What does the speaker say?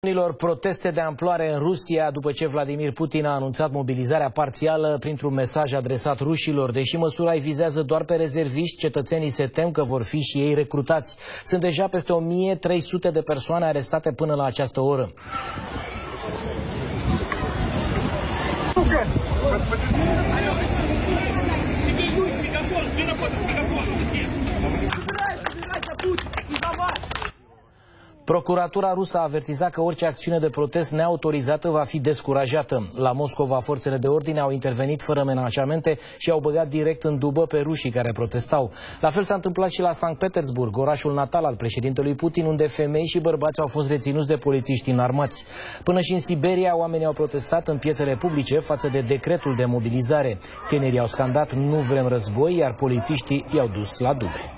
Domnilor, proteste de amploare în Rusia după ce Vladimir Putin a anunțat mobilizarea parțială printr-un mesaj adresat rușilor. Deși măsura îi vizează doar pe rezerviști, cetățenii se tem că vor fi și ei recrutați. Sunt deja peste 1300 de persoane arestate până la această oră. Procuratura rusă a avertizat că orice acțiune de protest neautorizată va fi descurajată. La Moscova, forțele de ordine au intervenit fără menajamente și au băgat direct în dubă pe rușii care protestau. La fel s-a întâmplat și la Sankt Petersburg, orașul natal al președintelui Putin, unde femei și bărbați au fost reținuți de polițiști înarmați. Până și în Siberia, oamenii au protestat în piețele publice față de decretul de mobilizare. Tinerii au scandat nu vrem război, iar polițiștii i-au dus la dube.